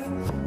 人。